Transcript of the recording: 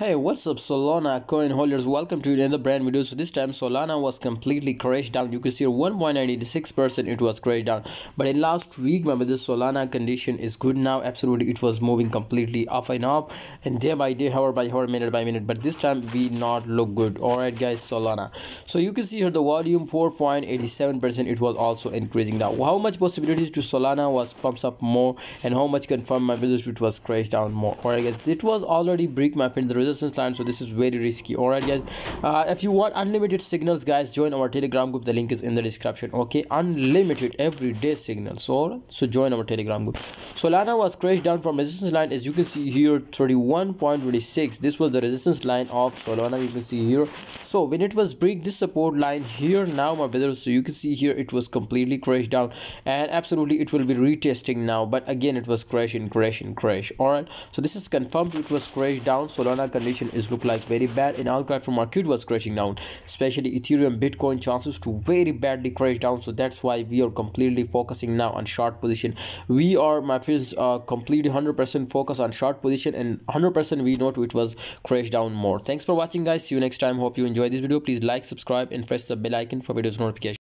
Hey, what's up Solana coin holders? Welcome to another brand video. So this time Solana was completely crashed down. You can see 1.96% it was crashed down. But in last week, remember this Solana condition is good now. Absolutely, it was moving completely up and up and day by day, hour by hour, minute by minute. But this time we not look good. Alright guys, Solana. So you can see here the volume 4.87% it was also increasing now. How much possibilities to Solana was pumps up more and how much confirmed my business it was crashed down more. Alright guys, it was already break my friend the resistance line so this is very risky. All right guys. Uh, if you want unlimited signals guys join our telegram group. The link is in the description okay? Unlimited everyday signals so so join our telegram group. Solana was crashed down from resistance line as you can see here 31.26 this was the resistance line of solana you can see here. So when it was break this support line here now my brother so you can see here it was completely crashed down. And absolutely it will be retesting now. But again it was crash and crash and crash all right so this is confirmed it was crashed down. Solana condition is look like very bad. And all crypto market was crashing down especially ethereum bitcoin chances to very badly crash down. So that's why we are completely focusing now on short position. We are my friends uh, completely 100 percent focus on short position and 100 percent we know it was crash down more. Thanks for watching guys. See you next time. Hope you enjoy this video. Please like subscribe and press the bell icon for videos notification